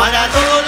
para todos.